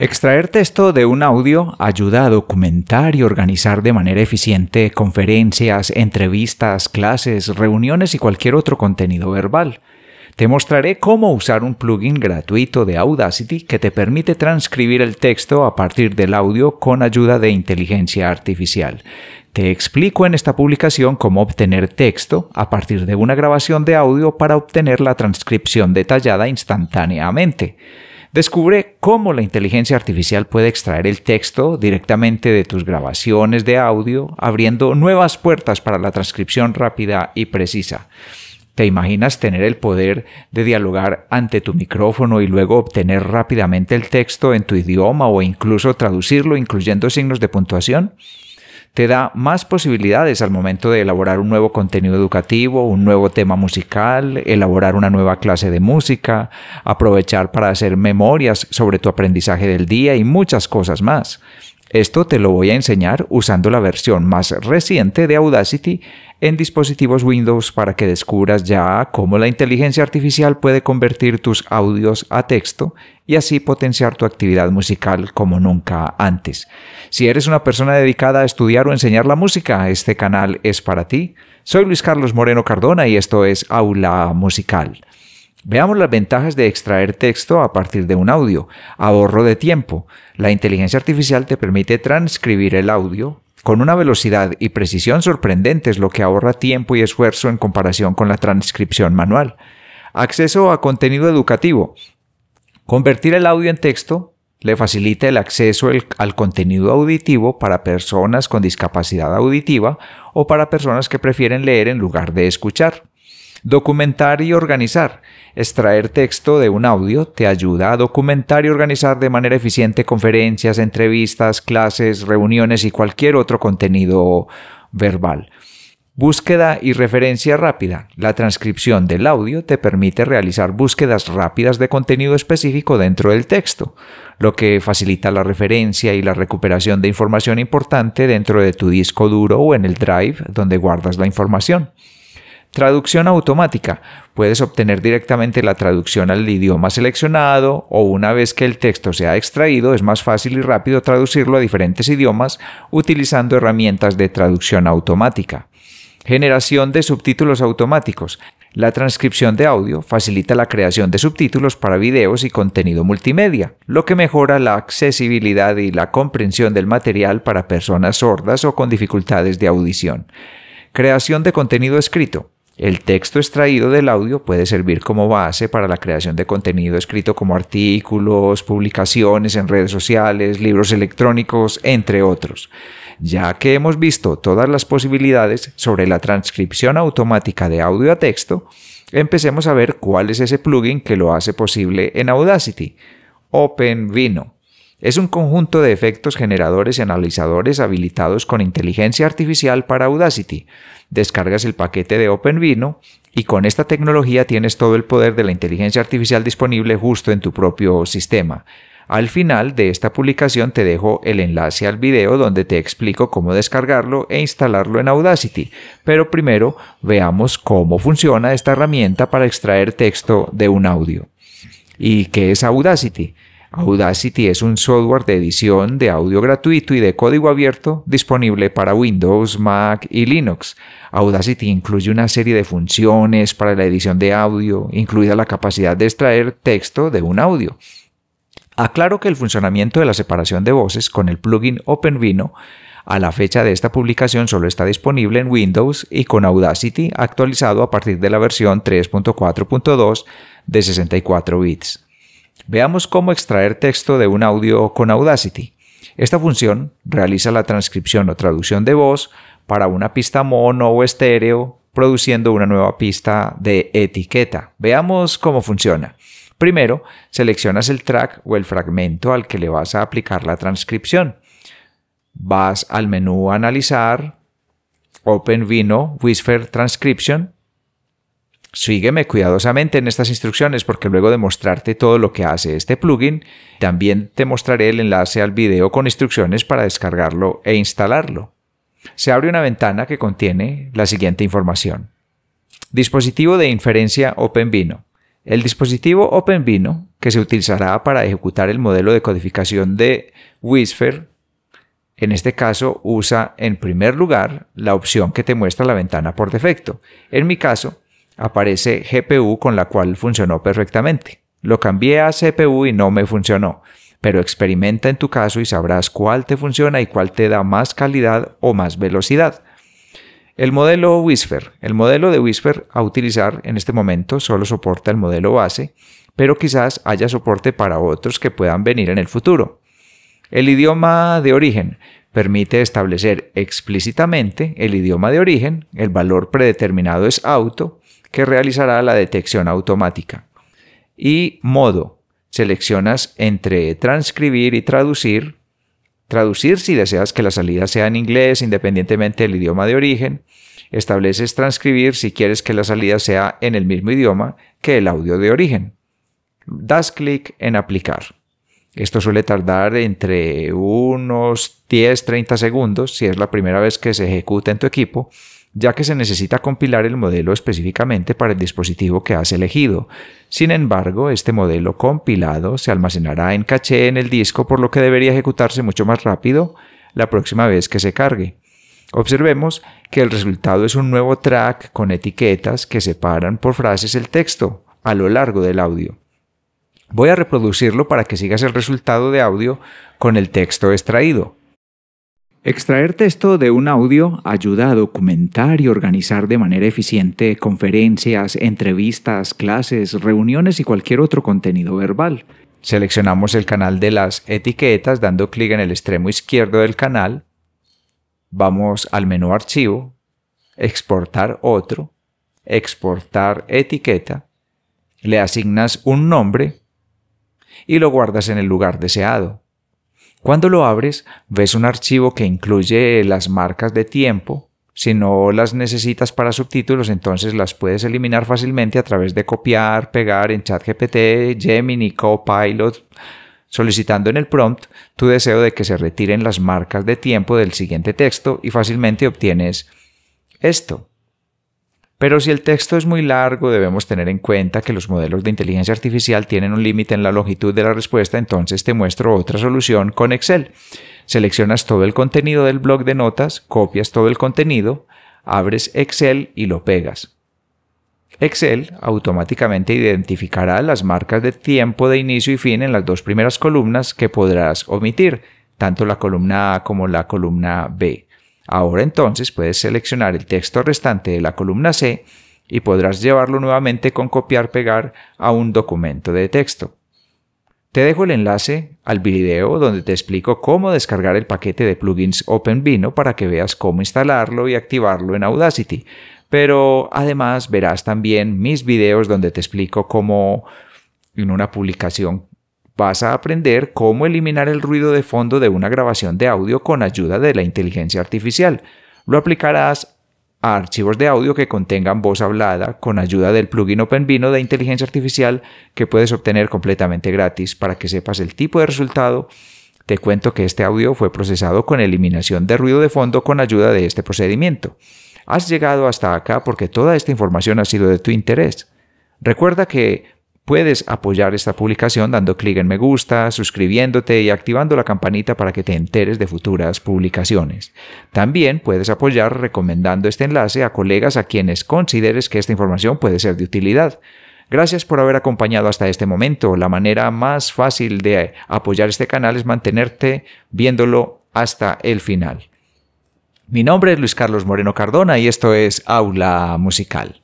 Extraer texto de un audio ayuda a documentar y organizar de manera eficiente conferencias, entrevistas, clases, reuniones y cualquier otro contenido verbal. Te mostraré cómo usar un plugin gratuito de Audacity que te permite transcribir el texto a partir del audio con ayuda de inteligencia artificial. Te explico en esta publicación cómo obtener texto a partir de una grabación de audio para obtener la transcripción detallada instantáneamente. Descubre cómo la inteligencia artificial puede extraer el texto directamente de tus grabaciones de audio, abriendo nuevas puertas para la transcripción rápida y precisa. ¿Te imaginas tener el poder de dialogar ante tu micrófono y luego obtener rápidamente el texto en tu idioma o incluso traducirlo incluyendo signos de puntuación? Te da más posibilidades al momento de elaborar un nuevo contenido educativo, un nuevo tema musical, elaborar una nueva clase de música, aprovechar para hacer memorias sobre tu aprendizaje del día y muchas cosas más. Esto te lo voy a enseñar usando la versión más reciente de Audacity en dispositivos Windows para que descubras ya cómo la inteligencia artificial puede convertir tus audios a texto y así potenciar tu actividad musical como nunca antes. Si eres una persona dedicada a estudiar o enseñar la música, este canal es para ti. Soy Luis Carlos Moreno Cardona y esto es Aula Musical. Veamos las ventajas de extraer texto a partir de un audio. Ahorro de tiempo. La inteligencia artificial te permite transcribir el audio con una velocidad y precisión sorprendentes, lo que ahorra tiempo y esfuerzo en comparación con la transcripción manual. Acceso a contenido educativo. Convertir el audio en texto le facilita el acceso al contenido auditivo para personas con discapacidad auditiva o para personas que prefieren leer en lugar de escuchar. Documentar y organizar. Extraer texto de un audio te ayuda a documentar y organizar de manera eficiente conferencias, entrevistas, clases, reuniones y cualquier otro contenido verbal. Búsqueda y referencia rápida. La transcripción del audio te permite realizar búsquedas rápidas de contenido específico dentro del texto, lo que facilita la referencia y la recuperación de información importante dentro de tu disco duro o en el drive donde guardas la información. Traducción automática. Puedes obtener directamente la traducción al idioma seleccionado o una vez que el texto se ha extraído es más fácil y rápido traducirlo a diferentes idiomas utilizando herramientas de traducción automática. Generación de subtítulos automáticos. La transcripción de audio facilita la creación de subtítulos para videos y contenido multimedia, lo que mejora la accesibilidad y la comprensión del material para personas sordas o con dificultades de audición. Creación de contenido escrito. El texto extraído del audio puede servir como base para la creación de contenido escrito como artículos, publicaciones en redes sociales, libros electrónicos, entre otros. Ya que hemos visto todas las posibilidades sobre la transcripción automática de audio a texto, empecemos a ver cuál es ese plugin que lo hace posible en Audacity. OpenVino. Es un conjunto de efectos generadores y analizadores habilitados con inteligencia artificial para Audacity. Descargas el paquete de OpenVino y con esta tecnología tienes todo el poder de la inteligencia artificial disponible justo en tu propio sistema. Al final de esta publicación te dejo el enlace al video donde te explico cómo descargarlo e instalarlo en Audacity, pero primero veamos cómo funciona esta herramienta para extraer texto de un audio. ¿Y qué es Audacity? Audacity es un software de edición de audio gratuito y de código abierto disponible para Windows, Mac y Linux. Audacity incluye una serie de funciones para la edición de audio, incluida la capacidad de extraer texto de un audio. Aclaro que el funcionamiento de la separación de voces con el plugin OpenVino a la fecha de esta publicación solo está disponible en Windows y con Audacity actualizado a partir de la versión 3.4.2 de 64 bits. Veamos cómo extraer texto de un audio con Audacity. Esta función realiza la transcripción o traducción de voz para una pista mono o estéreo, produciendo una nueva pista de etiqueta. Veamos cómo funciona. Primero, seleccionas el track o el fragmento al que le vas a aplicar la transcripción. Vas al menú Analizar, Open Vino Whisper Transcription Sígueme cuidadosamente en estas instrucciones porque luego de mostrarte todo lo que hace este plugin, también te mostraré el enlace al video con instrucciones para descargarlo e instalarlo. Se abre una ventana que contiene la siguiente información. Dispositivo de inferencia OpenVino. El dispositivo OpenVino, que se utilizará para ejecutar el modelo de codificación de Whisper, en este caso usa en primer lugar la opción que te muestra la ventana por defecto. En mi caso, aparece GPU con la cual funcionó perfectamente. Lo cambié a CPU y no me funcionó, pero experimenta en tu caso y sabrás cuál te funciona y cuál te da más calidad o más velocidad. El modelo Whisper. El modelo de Whisper a utilizar en este momento solo soporta el modelo base, pero quizás haya soporte para otros que puedan venir en el futuro. El idioma de origen permite establecer explícitamente el idioma de origen, el valor predeterminado es auto, que realizará la detección automática. Y modo, seleccionas entre transcribir y traducir, traducir si deseas que la salida sea en inglés independientemente del idioma de origen, estableces transcribir si quieres que la salida sea en el mismo idioma que el audio de origen. Das clic en aplicar. Esto suele tardar entre unos 10-30 segundos si es la primera vez que se ejecuta en tu equipo, ya que se necesita compilar el modelo específicamente para el dispositivo que has elegido. Sin embargo, este modelo compilado se almacenará en caché en el disco, por lo que debería ejecutarse mucho más rápido la próxima vez que se cargue. Observemos que el resultado es un nuevo track con etiquetas que separan por frases el texto a lo largo del audio. Voy a reproducirlo para que sigas el resultado de audio con el texto extraído. Extraer texto de un audio ayuda a documentar y organizar de manera eficiente conferencias, entrevistas, clases, reuniones y cualquier otro contenido verbal. Seleccionamos el canal de las etiquetas dando clic en el extremo izquierdo del canal. Vamos al menú Archivo, Exportar otro, Exportar etiqueta. Le asignas un nombre y lo guardas en el lugar deseado. Cuando lo abres, ves un archivo que incluye las marcas de tiempo. Si no las necesitas para subtítulos, entonces las puedes eliminar fácilmente a través de copiar, pegar en ChatGPT, Gemini, Copilot, solicitando en el prompt tu deseo de que se retiren las marcas de tiempo del siguiente texto y fácilmente obtienes esto. Pero si el texto es muy largo, debemos tener en cuenta que los modelos de inteligencia artificial tienen un límite en la longitud de la respuesta, entonces te muestro otra solución con Excel. Seleccionas todo el contenido del blog de notas, copias todo el contenido, abres Excel y lo pegas. Excel automáticamente identificará las marcas de tiempo de inicio y fin en las dos primeras columnas que podrás omitir, tanto la columna A como la columna B. Ahora entonces puedes seleccionar el texto restante de la columna C y podrás llevarlo nuevamente con copiar-pegar a un documento de texto. Te dejo el enlace al video donde te explico cómo descargar el paquete de plugins OpenVino para que veas cómo instalarlo y activarlo en Audacity. Pero además verás también mis videos donde te explico cómo en una publicación vas a aprender cómo eliminar el ruido de fondo de una grabación de audio con ayuda de la inteligencia artificial. Lo aplicarás a archivos de audio que contengan voz hablada con ayuda del plugin OpenVino de inteligencia artificial que puedes obtener completamente gratis para que sepas el tipo de resultado. Te cuento que este audio fue procesado con eliminación de ruido de fondo con ayuda de este procedimiento. Has llegado hasta acá porque toda esta información ha sido de tu interés. Recuerda que Puedes apoyar esta publicación dando clic en me gusta, suscribiéndote y activando la campanita para que te enteres de futuras publicaciones. También puedes apoyar recomendando este enlace a colegas a quienes consideres que esta información puede ser de utilidad. Gracias por haber acompañado hasta este momento. La manera más fácil de apoyar este canal es mantenerte viéndolo hasta el final. Mi nombre es Luis Carlos Moreno Cardona y esto es Aula Musical.